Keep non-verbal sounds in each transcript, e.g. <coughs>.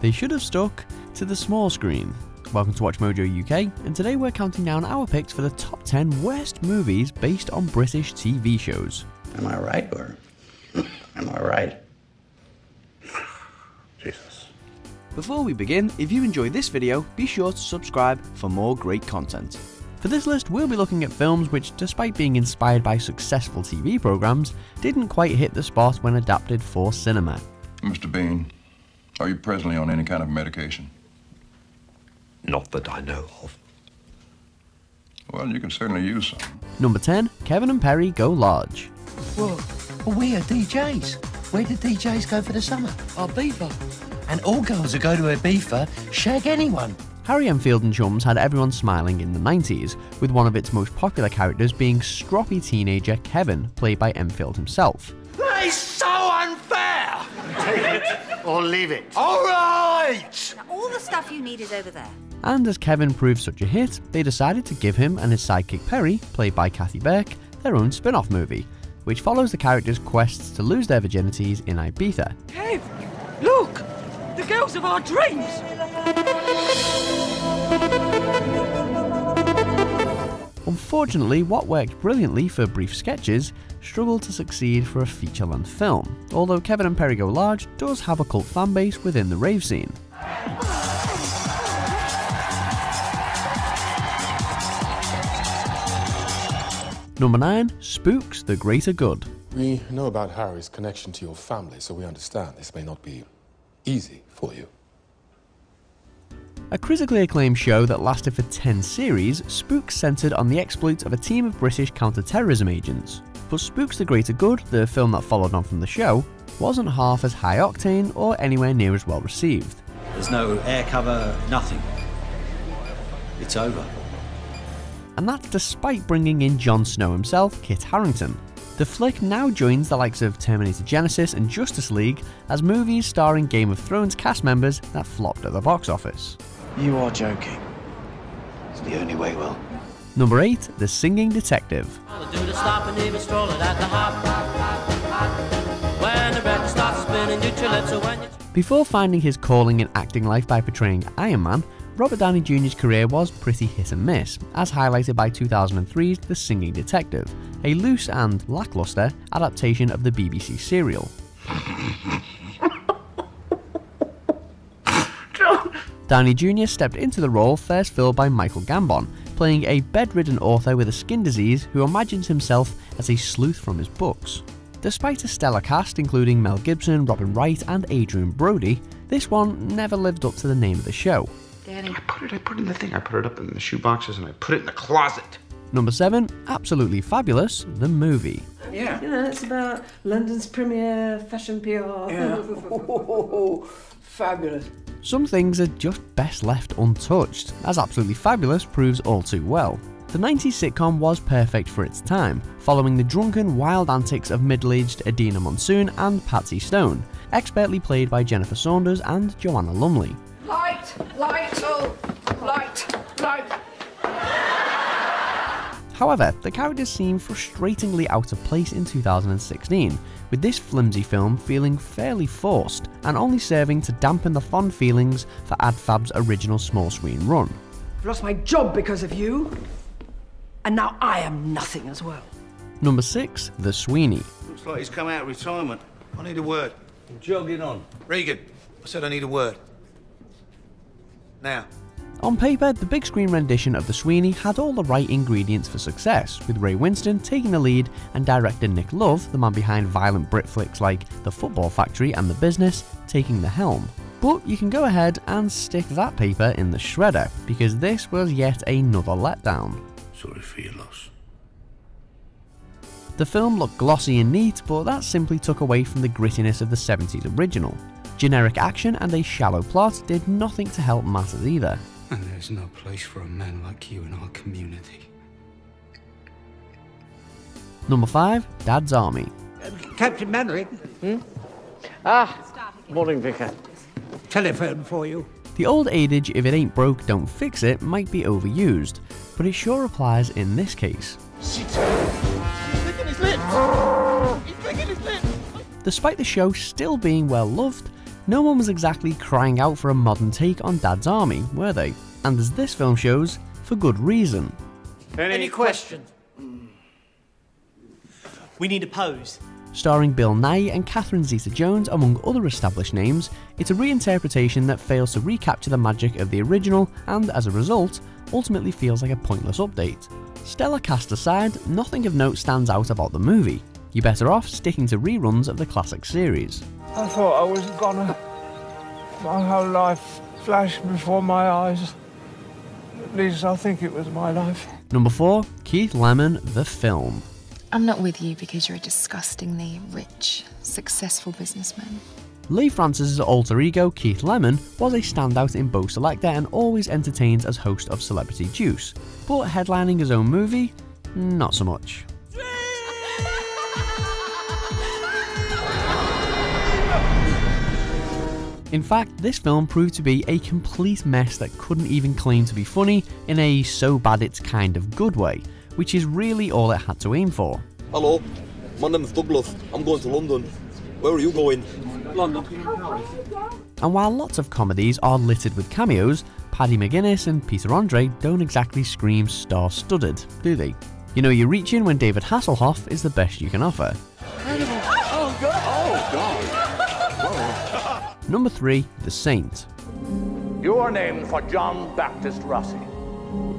They should have stuck to the small screen. Welcome to Watch Mojo UK, and today we're counting down our picks for the top 10 worst movies based on British TV shows. Am I right or <coughs> am I right? <sighs> Jesus. Before we begin, if you enjoyed this video, be sure to subscribe for more great content. For this list, we'll be looking at films which, despite being inspired by successful TV programs, didn't quite hit the spot when adapted for cinema. Mr. Bean, are you presently on any kind of medication? Not that I know of. Well, you can certainly use some. Number 10, Kevin and Perry Go Large. Well, well, we are DJs. Where do DJs go for the summer? Our Ibiza. And all girls who go to Ibiza shag anyone. Harry Enfield and Chums had everyone smiling in the 90s, with one of its most popular characters being stroppy teenager Kevin, played by Enfield himself. That is so unfair! Take it or leave it. All right! Now, all the stuff you need is over there. And as Kevin proved such a hit, they decided to give him and his sidekick Perry, played by Kathy Burke, their own spin off movie, which follows the characters' quests to lose their virginities in Ibiza. Kev, look! The girls of our dreams! Unfortunately, what worked brilliantly for brief sketches struggled to succeed for a feature length film, although Kevin and Perry Go Large does have a cult fanbase within the rave scene. Number 9 Spooks the Greater Good. We know about Harry's connection to your family, so we understand this may not be easy for you. A critically acclaimed show that lasted for 10 series, Spooks centred on the exploits of a team of British counter-terrorism agents. But Spooks the Greater Good, the film that followed on from the show, wasn't half as high octane or anywhere near as well received. There's no air cover, nothing. It's over. And that's despite bringing in Jon Snow himself, Kit Harington. The flick now joins the likes of Terminator Genisys and Justice League as movies starring Game of Thrones cast members that flopped at the box office. You are joking. It's the only way, Will. Number 8 The Singing Detective. Before finding his calling in acting life by portraying Iron Man, Robert Downey Jr.'s career was pretty hit and miss, as highlighted by 2003's The Singing Detective, a loose and lackluster adaptation of the BBC serial. <laughs> Downey Jr. stepped into the role first filled by Michael Gambon, playing a bedridden author with a skin disease who imagines himself as a sleuth from his books. Despite a stellar cast including Mel Gibson, Robin Wright, and Adrien Brody, this one never lived up to the name of the show. Danny. I put it, I put it in the thing. I put it up in the shoe boxes and I put it in the closet. Number 7, Absolutely Fabulous, the movie. Yeah. You know, it's about London's premier fashion PR. Yeah, <laughs> Fabulous. Some things are just best left untouched, as Absolutely Fabulous proves all too well. The 90s sitcom was perfect for its time, following the drunken, wild antics of middle aged Edina Monsoon and Patsy Stone, expertly played by Jennifer Saunders and Joanna Lumley. However, the characters seem frustratingly out of place in 2016, with this flimsy film feeling fairly forced and only serving to dampen the fond feelings for AbFab's original small screen run. I've lost my job because of you. And now I am nothing as well. Number 6, The Sweeney. Looks like he's come out of retirement. I need a word. I'm jogging on. Regan, I said I need a word. Now. On paper, the big screen rendition of The Sweeney had all the right ingredients for success, with Ray Winstone taking the lead and director Nick Love, the man behind violent Brit flicks like The Football Factory and The Business, taking the helm. But you can go ahead and stick that paper in the shredder, because this was yet another letdown. Sorry for your loss. The film looked glossy and neat, but that simply took away from the grittiness of the 70s original. Generic action and a shallow plot did nothing to help matters either. And there's no place for a man like you in our community. Number 5, Dad's Army. Captain Mainwaring. Hmm? Ah, morning, Vicar. Telephone for you. The old adage, if it ain't broke, don't fix it, might be overused, but it sure applies in this case. Despite the show still being well loved, No one was exactly crying out for a modern take on Dad's Army, were they? And as this film shows, for good reason. Any, questions? We need a pose. Starring Bill Nighy and Catherine Zeta Jones, among other established names, it's a reinterpretation that fails to recapture the magic of the original and, as a result, ultimately feels like a pointless update. Stellar cast aside, nothing of note stands out about the movie. You're better off sticking to reruns of the classic series. I thought I was gonna. My whole life flashed before my eyes. At least I think it was my life. Number 4, Keith Lemon, The Film. I'm not with you because you're a disgustingly rich, successful businessman. Leigh Francis' alter ego, Keith Lemon, was a standout in Bo' Selecta and always entertains as host of Celebrity Juice, but headlining his own movie, not so much. In fact, this film proved to be a complete mess that couldn't even claim to be funny in a so bad it's kind of good way, which is really all it had to aim for. Hello, my name's Douglas. I'm going to London. Where are you going? London. And while lots of comedies are littered with cameos, Paddy McGuinness and Peter Andre don't exactly scream star studded, do they? You know you're reaching when David Hasselhoff is the best you can offer. Oh, God. Oh, God. <laughs> Number 3, The Saint. You are named for John Baptist Rossi,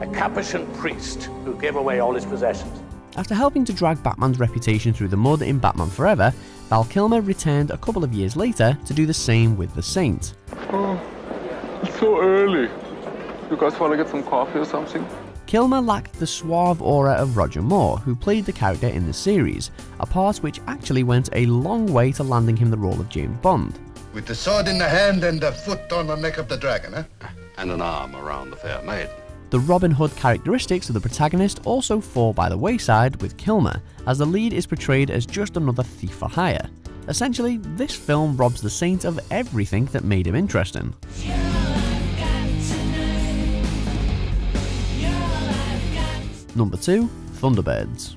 a Capuchin priest who gave away all his possessions. After helping to drag Batman's reputation through the mud in Batman Forever, Val Kilmer returned a couple of years later to do the same with The Saint. Oh, it's so early. You guys want to get some coffee or something? Kilmer lacked the suave aura of Roger Moore, who played the character in the series, a part which actually went a long way to landing him the role of James Bond. With the sword in the hand and the foot on the neck of the dragon, eh? And an arm around the fair maiden. The Robin Hood characteristics of the protagonist also fall by the wayside with Kilmer, as the lead is portrayed as just another thief for hire. Essentially, this film robs the Saint of everything that made him interesting. Number 2, Thunderbirds.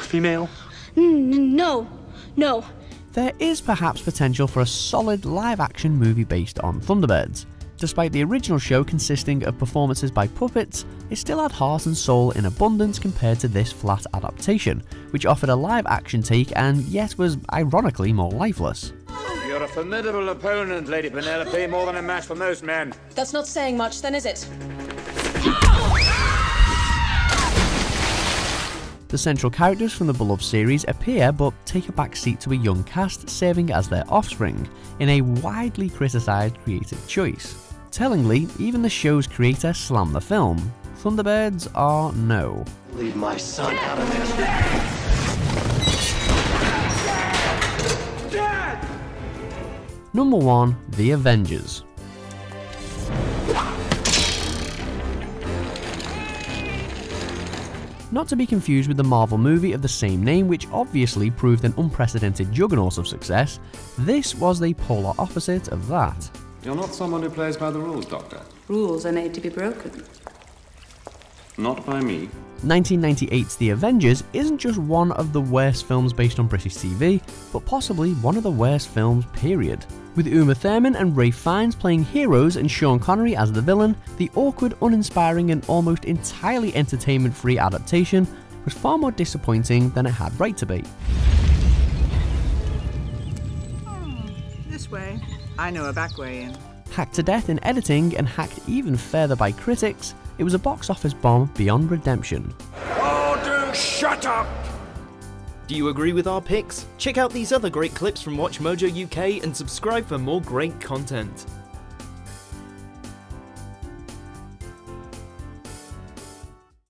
Female? No, no. There is perhaps potential for a solid live action movie based on Thunderbirds. Despite the original show consisting of performances by puppets, it still had heart and soul in abundance compared to this flat adaptation, which offered a live action take and yet was ironically more lifeless. You're a formidable opponent, Lady Penelope, more than a match for most men. That's not saying much, then, is it? The central characters from the beloved series appear but take a back seat to a young cast serving as their offspring, in a widely criticised creative choice. Tellingly, even the show's creator slammed the film. Thunderbirds are no. Leave my son out of this. Number 1 The Avengers. Not to be confused with the Marvel movie of the same name, which obviously proved an unprecedented juggernaut of success, this was the polar opposite of that. You're not someone who plays by the rules, Doctor. Rules are made to be broken. Not by me. 1998's The Avengers isn't just one of the worst films based on British TV, but possibly one of the worst films, period. With Uma Thurman and Ralph Fiennes playing heroes and Sean Connery as the villain, the awkward, uninspiring, and almost entirely entertainment free adaptation was far more disappointing than it had right to be. Hmm, this way. I know a back way in. Hacked to death in editing and hacked even further by critics, it was a box office bomb beyond redemption. Oh, do shut up! Do you agree with our picks? Check out these other great clips from Watch Mojo UK and subscribe for more great content.